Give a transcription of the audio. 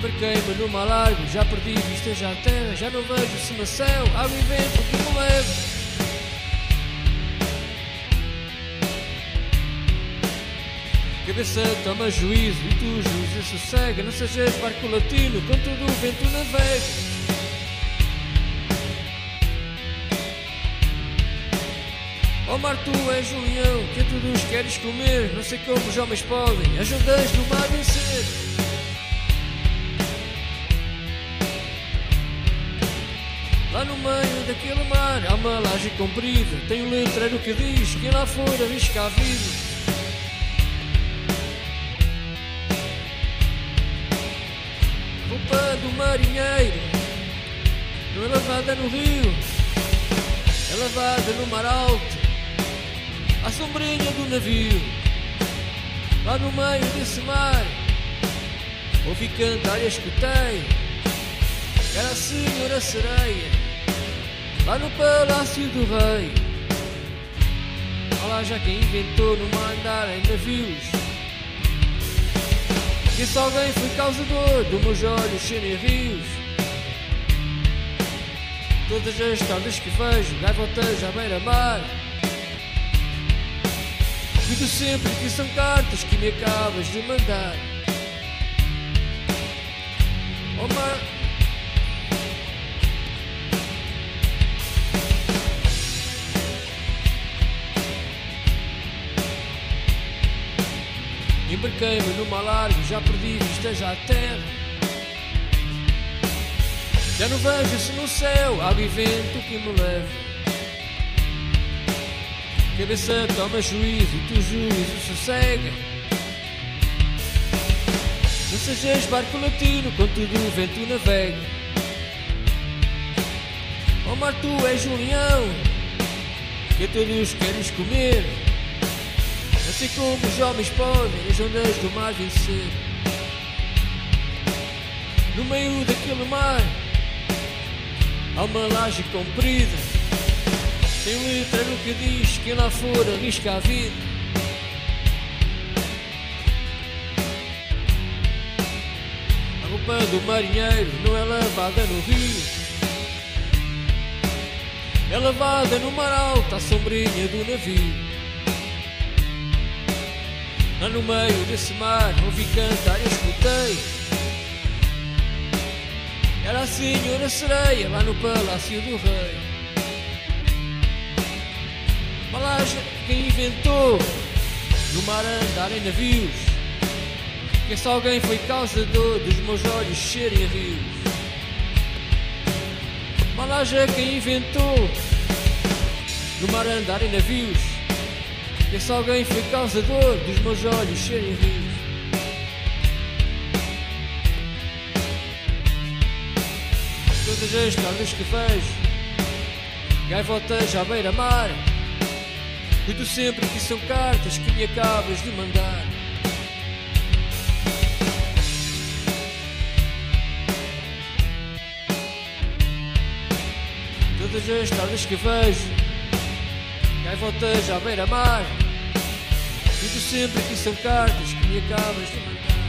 Embarquei-me largo, já perdi vista já a terra, já não vejo cima céu, água e vento que me leva. Cabeça toma juízo e tu juízo sossega, não sejas barco latino, com todo o vento navega. Ó oh, mar, tu és um leão que todos queres comer. Não sei como os homens podem as ondas do Lá no meio daquele mar há uma laje comprida. Tem um letreiro que diz: Quem lá for arrisca a vida. Roupa do marinheiro não é lavada no rio, é lavada no mar alto à sombrinha do navio, lá no meio desse mar, ouvi cantar e escutei, era a senhora sereia, lá no palácio do rei. Olá já quem inventou no andar em navios. Que se alguém foi causador dos meus olhos serem rios. Todas as tardes que vejo gaivotas à beira-mar Digo sempre que são cartas que me acabas de mandar. Oh, mar... Embarquei-me no mar largo, já perdi vista já terra. Já não vejo-se no céu, há vento que me leva. Cabeça toma juízo tu juízo sossega. Não sejas barco latino, com tudo o vento navega. Oh mar, tu és um leão, que a todos queres comer. Assim como os homens podem as ondas do mar vencer. No meio daquele mar, há uma laje comprida tem um letreiro que diz que lá fora arrisca a vida. A roupa do marinheiro não é lavada no rio. É lavada no mar alto, à sombrinha do navio. Lá no meio desse mar ouvi cantar e escutei. Era a senhora sereia lá no palácio do rei. Malage quem inventou no mar andar em navios. Que se alguém foi causador dos meus olhos serem rios. Malage quem inventou no mar andar em navios. Que se alguém foi causador dos meus olhos serem rios. Todas as tardes que vejo gaivotas à beira-mar Cuido sempre que são cartas que me acabas de mandar. Todas as tardes que vejo gaivotas à beira-mar. Cuido sempre que são cartas que me acabas de mandar.